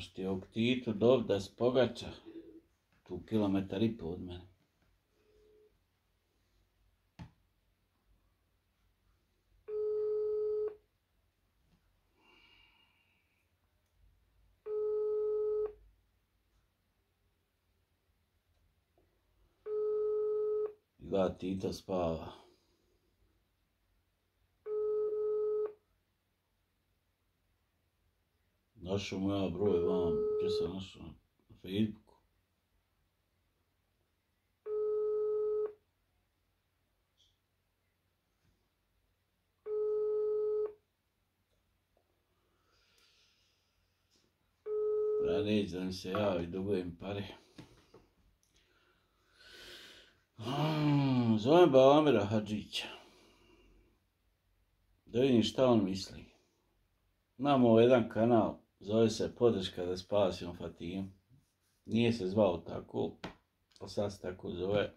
Moš ti ovog Titu dob da spogača. Tu kilometar i pol od mene. Da, Tito spava. Našao mu ja broj vam, gdje sam našao na Facebooku. Ja neće da mi se javi, dugujem pare. Hmm, Zovem Bamira Hadžića. Da vidim šta on misli. Imamo jedan kanal, zove se Podrška da spasimo Fatimu. Nije se zvao tako, ali sad se tako zove.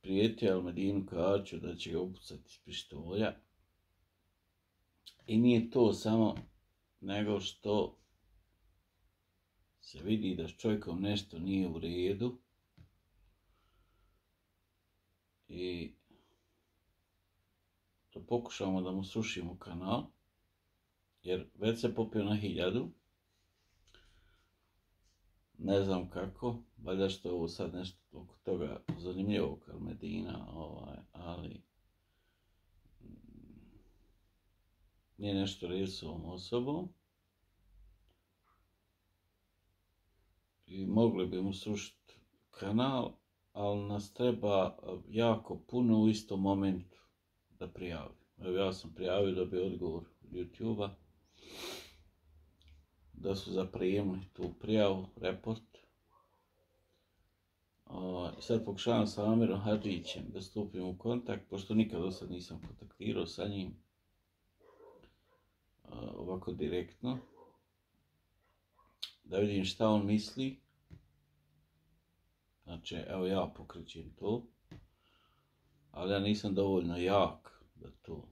Prijetio Almedinu Kaču da će ga upucati iz pištolja. I nije to samo nego što se vidi da s čovjekom nešto nije u redu. I da pokušamo da mu srušimo kanal, jer već se popio na hiljadu. Ne znam kako, valjda što je ovo sad nešto oko toga zanimljivog Medina, ovaj, ali mm, nije nešto riječ s ovom osobom. I mogli bi mu srušiti kanal, ali nas treba jako puno u istom momentu da prijavi. Evo ja sam prijavio da bi odgovor YouTube-a da su zaprijemili tu prijavu, report. I sad pokušavam sa Amirom Hadžićem da stupim u kontakt, pošto nikad do sad nisam kontaktirao sa njim ovako direktno. Da vidim šta on misli. Znači, evo ja pokrećem to. Ali ja nisam dovoljno jak da to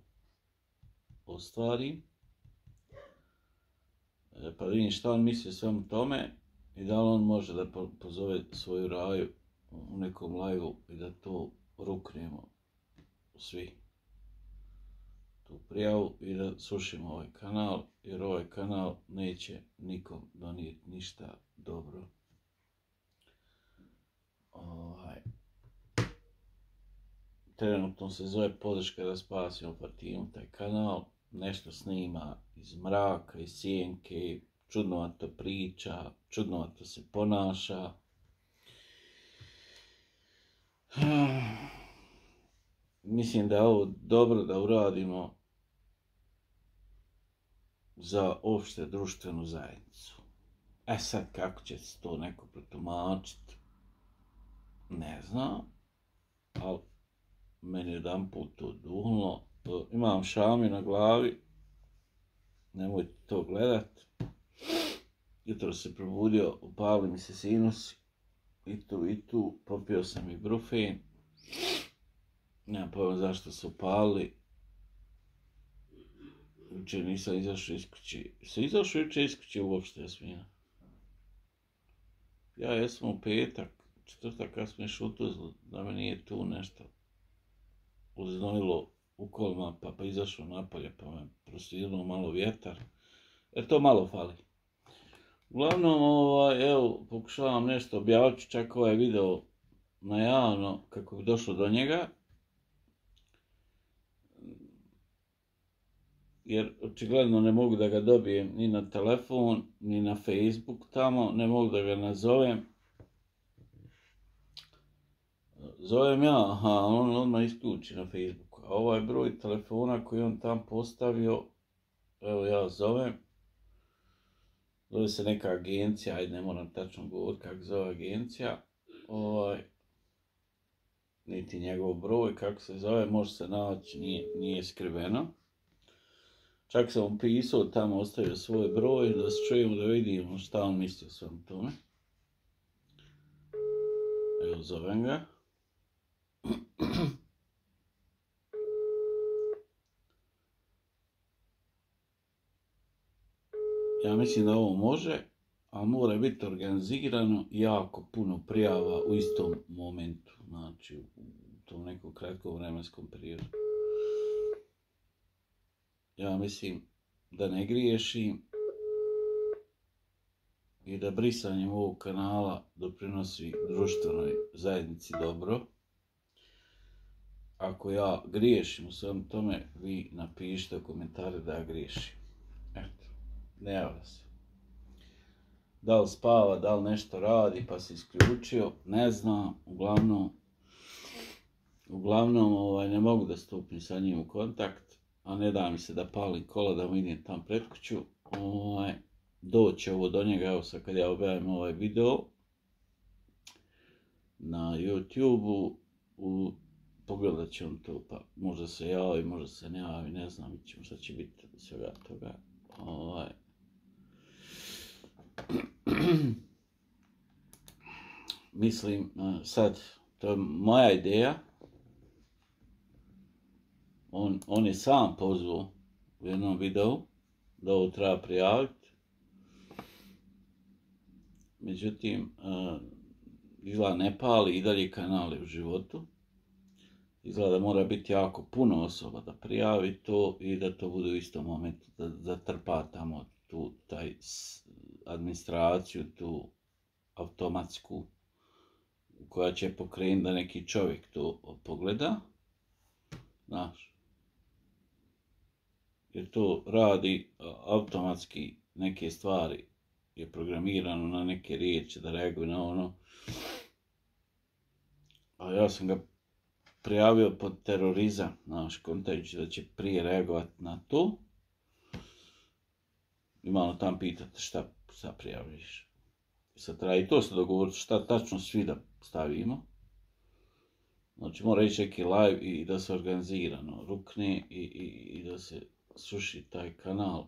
ostvarim. E, pa vidim šta on misli o svemu tome i da li on može da pozove svoju raju u nekom live i da to ruknemo svi tu prijavu i da sušimo ovaj kanal jer ovaj kanal neće nikom donijeti ništa dobro. Ovaj. Trenutno se zove podrška da spasimo partijom taj kanal nešto snima iz mraka, iz sjenke, čudnovato priča, čudnovato se ponaša. Mislim da je ovo dobro da uradimo za opšte društvenu zajednicu. E sad kako će se to neko protumačiti, ne znam, ali meni jedan put to duhnulo imam šami na glavi, nemojte to gledat. Jutro se probudio, upali mi se sinusi, i tu i tu, popio sam i brufen. Nemam pojma zašto su upali. Jučer nisam izašao iz kući. Sam izašao jučer iz kući uopšte, Jasmina. Ja jesam u petak, četvrtak kad smo išli da me nije tu nešto uznojilo u kolima, pa, pa izašao napolje, pa me prosvirnuo malo vjetar. E to malo fali. Uglavnom, ovaj, evo, pokušavam nešto objaviti, čak ovaj video na javno, kako bi došlo do njega. Jer očigledno ne mogu da ga dobijem ni na telefon, ni na Facebook tamo, ne mogu da ga nazovem. Zovem ja, aha, on odmah isključi na Facebook ovaj broj telefona koji on tam postavio, evo ja zovem, zove se neka agencija, ajde ne moram tačno govoriti kako zove agencija, ovaj, niti njegov broj, kako se zove, može se naći, nije, nije skriveno. Čak sam pisao, tamo ostavio svoj broj, da se čujemo, da vidimo šta on misli o svom tome. Evo, zovem ga. Ja mislim da ovo može, ali mora biti organizirano jako puno prijava u istom momentu, znači u tom nekom kratkom vremenskom periodu. Ja mislim da ne griješim i da brisanjem ovog kanala doprinosi društvenoj zajednici dobro. Ako ja griješim u svem tome, vi napišite u komentare da ja griješim. Ne javlja se. Da li spava, da li nešto radi, pa se isključio, ne znam, uglavnom, uglavnom ovaj, ne mogu da stupim sa njim u kontakt, a ne da mi se da palim kola da mu idem tam pred kuću, ovaj, doći ovo do njega, evo sad kad ja objavim ovaj video na YouTube-u, u, pogledat će on to, pa možda se javi, možda se ne javi, ne znam, ćemo šta će biti svega toga. Ovaj. Mislim, sad, to je moja ideja, on, on je sam pozvao u jednom videu da ovo treba prijaviti, Međutim, izgleda ne pali i dalje kanali u životu. Izgleda da mora biti jako puno osoba da prijavi to i da to bude u istom momentu, da zatrpa tamo tu taj administraciju, tu automatsku koja će pokrenuti da neki čovjek to pogleda. Znaš. Jer to radi automatski neke stvari je programirano na neke riječi da reaguje na ono. A ja sam ga prijavio pod terorizam, znaš, kontajući da će prije reagovati na to. I malo tam pitati šta, šta prijaviš. Sad treba i to se dogovoriti šta tačno svi da stavimo. Znači mora ići neki live i da se organizirano rukne i, i, i da se suši taj kanal,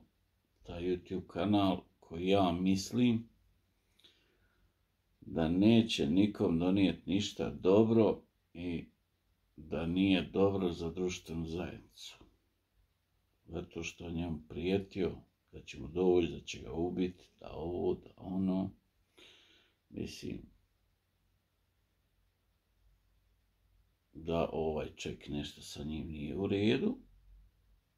taj YouTube kanal koji ja mislim da neće nikom donijeti ništa dobro i da nije dobro za društvenu zajednicu. Zato što njemu prijetio da će mu doći, da će ga ubiti, da ovo, da ono. Mislim, da ovaj ček nešto sa njim nije u redu,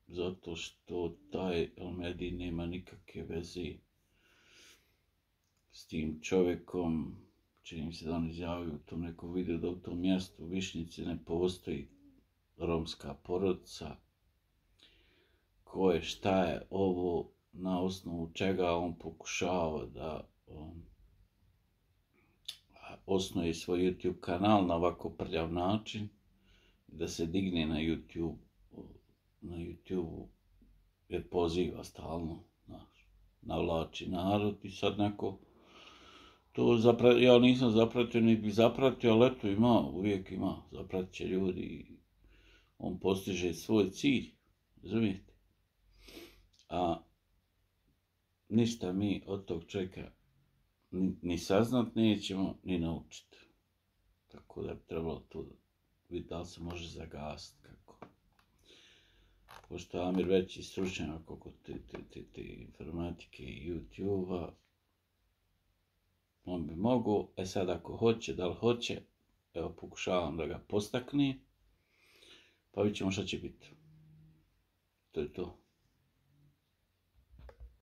zato što taj Almedi nema nikakve veze s tim čovjekom, čini se da on izjavio u tom nekom videu da u tom mjestu u ne postoji romska porodica, ko je, šta je ovo, na osnovu čega on pokušava da on, osnoje svoj YouTube kanal na ovako prljav način, da se digne na YouTube, na YouTube jer poziva stalno, znaš, navlači narod i sad neko to zapra... ja nisam zapratio, ni bi zapratio, ali eto ima, uvijek ima, zapratit će ljudi on postiže svoj cilj, razumijete? A ništa mi od tog čeka ni, saznat nećemo, ni naučiti. Tako da bi trebalo tu vidjeti da li se može zagasiti kako. Pošto Amir veći stručnjak oko te, informatike i YouTube-a, on bi mogu, e sad ako hoće, da li hoće, evo pokušavam da ga postakni, pa vidjet ćemo šta će biti. To je to.